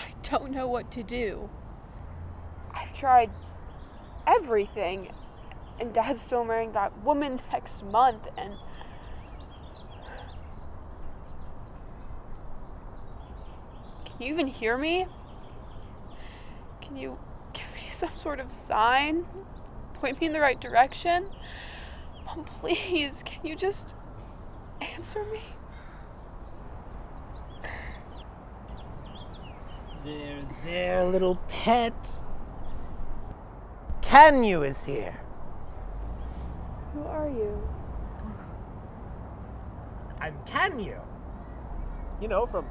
I don't know what to do. I've tried everything, and Dad's still marrying that woman next month, and. Can you even hear me? Can you give me some sort of sign? Point me in the right direction? Mom, please, can you just answer me? There, there, little pet. Kanyu is here. Who are you? I'm Kanyu. You know, from.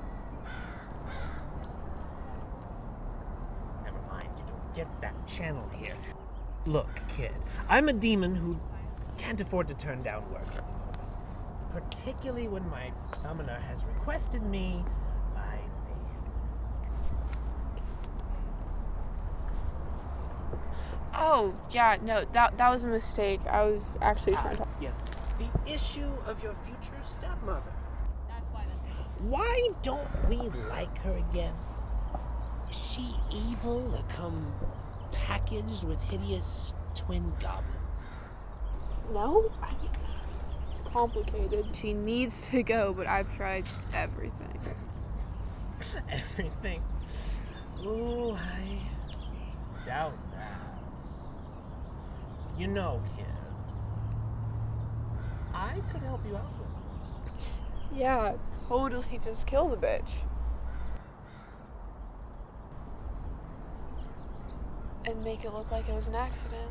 Never mind, you don't get that channel here. Look, kid, I'm a demon who can't afford to turn down work at the moment. Particularly when my summoner has requested me by name. Oh, yeah, no, that, that was a mistake. I was actually trying to. Yes, the issue of your future stepmother. Why don't we like her again? Is she evil or come packaged with hideous twin goblins? No? I mean, it's complicated. She needs to go, but I've tried everything. Everything. Ooh, I doubt that. You know, kid, I could help you out with it. Yeah, totally just kill the bitch. And make it look like it was an accident.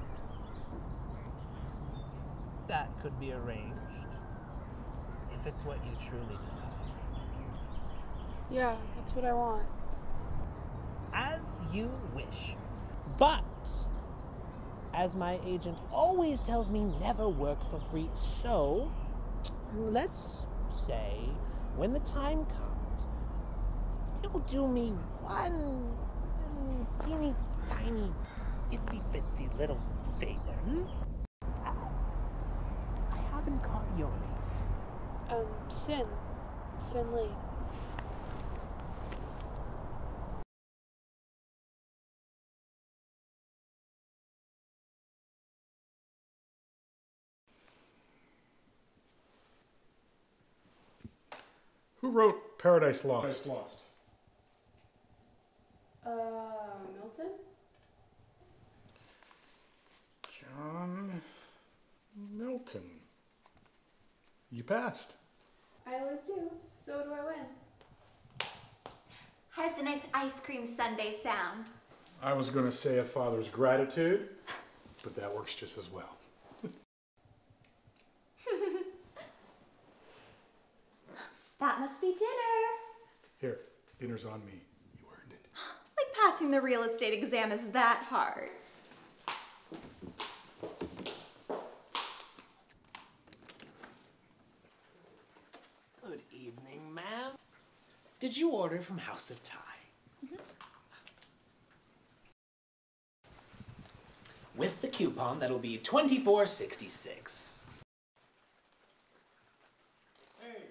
That could be arranged. If it's what you truly desire. Yeah, that's what I want. As you wish. But, as my agent always tells me, never work for free. So, let's say, when the time comes, you'll do me one teeny tiny, itsy bitsy little favor. Hmm? I, I haven't caught your name. Um, Syn. Syn Lee. Who wrote Paradise Lost? Paradise Lost. Uh, Milton? John Milton. You passed. I always do. So do I win. How does a nice ice cream sundae sound? I was going to say a father's gratitude, but that works just as well. That must be dinner. Here, dinner's on me. You earned it. Like passing the real estate exam is that hard. Good evening, ma'am. Did you order from House of Thai? Mm-hmm. With the coupon, that'll be twenty-four sixty-six. Hey,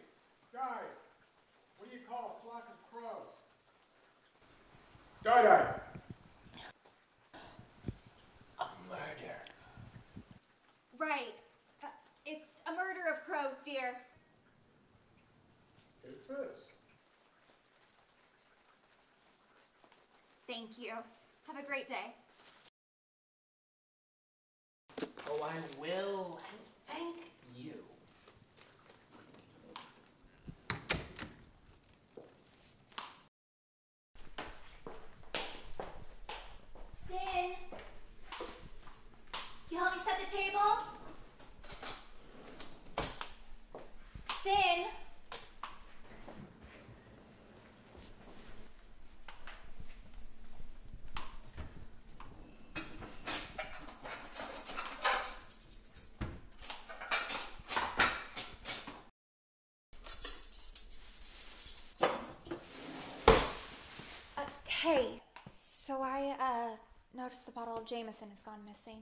guy, what do you call a flock of crows? Die die. A murder. Right. Uh, it's a murder of crows, dear. It fits. Thank you. Have a great day. Oh, I will. And thank you. Syn! You help me set the table? Syn! Uh, hey, so I uh noticed the bottle of Jameson has gone missing.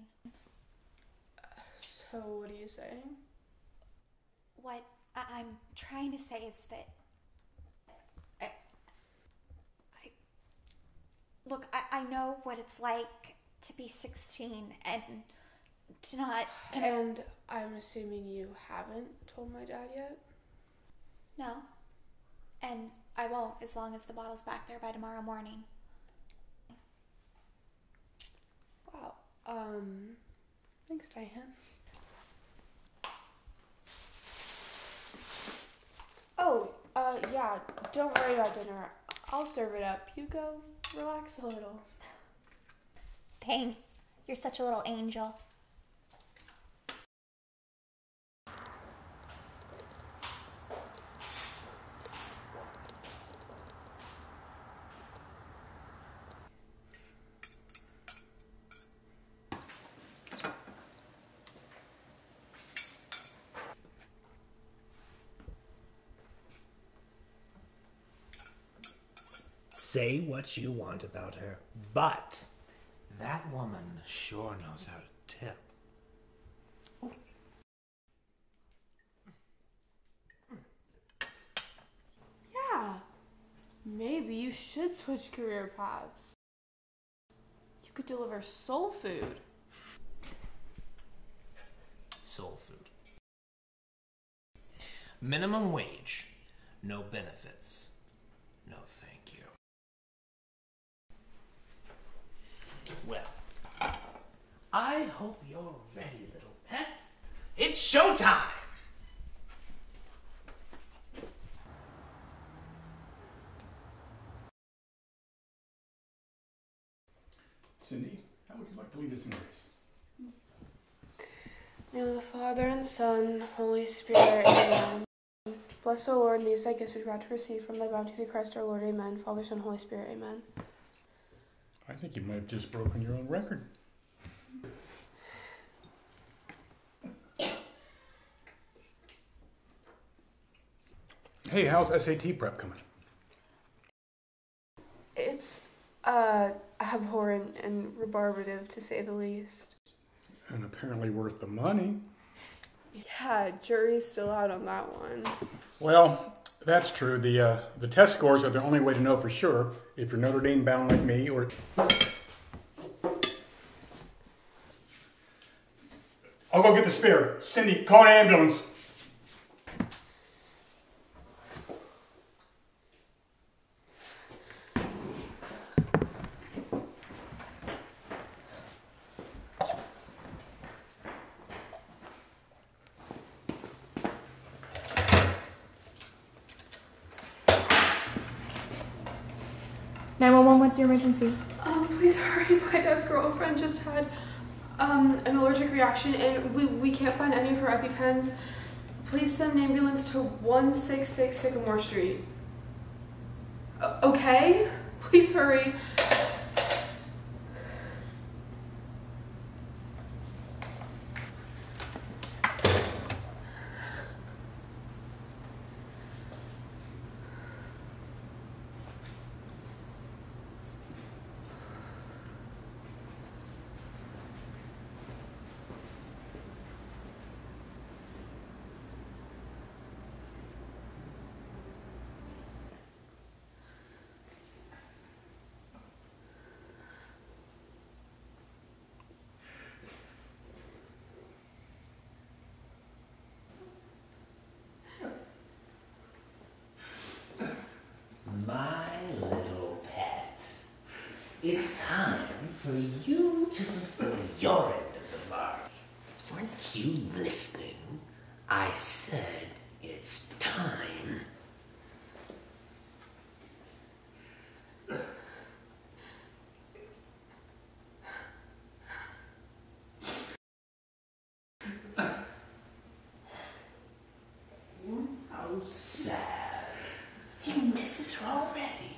So, what are you saying? What I- I'm trying to say is that I, I look, I, I know what it's like to be 16 and to not. To not And I'm assuming you haven't told my dad yet? no. And I won't as long as the bottle's back there by tomorrow morning. Wow. Um, thanks, Diane. Oh, uh, yeah, don't worry about dinner. I'll serve it up. You go relax a little. Thanks. You're such a little angel. Say what you want about her, but that woman sure knows how to tip. Yeah. Maybe you should switch career paths. You could deliver soul food. Soul food. Minimum wage, no benefits. No, thank you. Well, I hope you're ready, little pet. It's showtime! Cindy, how would you like to lead us in grace? name of the Father and the Son, Holy Spirit, Amen. Bless, O Lord, these thy gifts which we're about to receive from thy bounty through Christ our Lord, Amen. Father, Son, Holy Spirit, Amen. I think you might have just broken your own record. Hey, how's SAT prep coming? It's uh abhorrent and rebarbative to say the least. And apparently worth the money. Yeah, jury's still out on that one. Well, that's true. The uh, the test scores are the only way to know for sure if you're Notre Dame bound like me or. I'll go get the spare. Cindy, call an ambulance. Nine one one. What's your emergency? Um, please hurry. My dad's girlfriend just had um an allergic reaction and we, we can't find any of her EpiPens. Please send an ambulance to 166 Sycamore Street. O- okay? Please hurry. My little pet, it's time for you to fulfill your end of the bargain. Weren't you listening? I said it's time. How sad. He misses her already.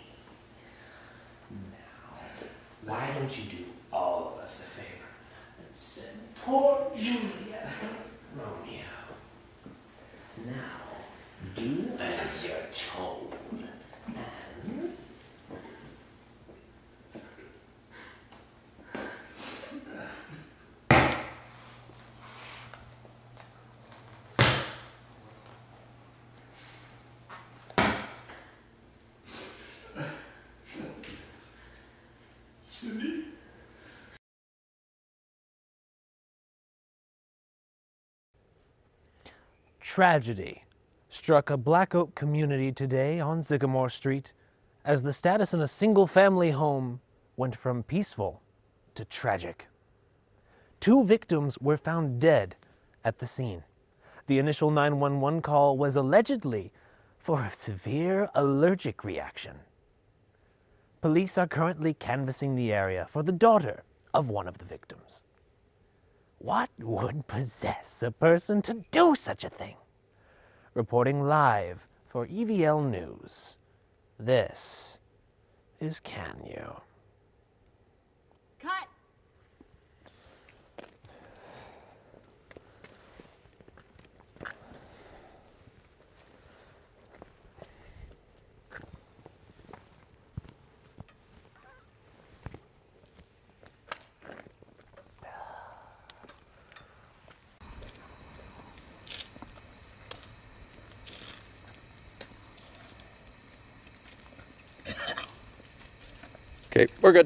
Why don't you do all of us a favor and send poor Julia Romeo? Now, do as you're told. And tragedy struck a Black Oak community today on Sycamore Street as the status in a single family home went from peaceful to tragic. Two victims were found dead at the scene. The initial 911 call was allegedly for a severe allergic reaction. Police are currently canvassing the area for the daughter of one of the victims. What would possess a person to do such a thing? Reporting live for EVL News, this is Can You? Cut! Okay, we're good.